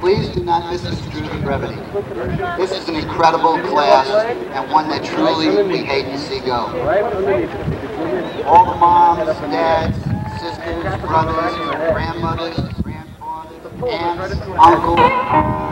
Please do not misconstrue the brevity. This is an incredible class and one that truly we hate to see go. All the moms, dads, sisters, brothers, grandmothers, grandfathers, aunts, uncles,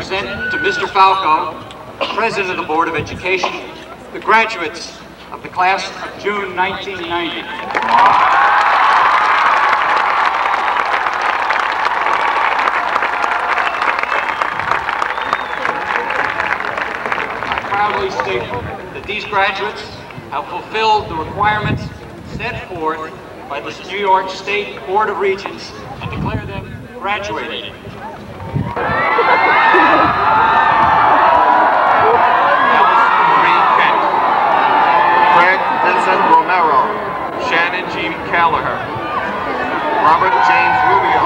present to Mr. Falco, President of the Board of Education, the graduates of the class of June 1990. I proudly state that these graduates have fulfilled the requirements set forth by the New York State Board of Regents and declare them graduated. Romero, Shannon G. Callagher, Robert James Rubio,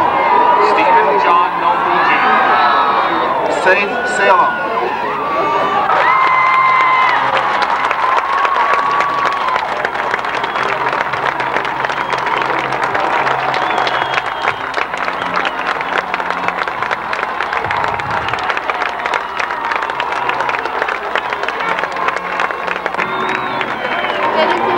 Stephen John Noble Jr., Saint Salem, Ladies,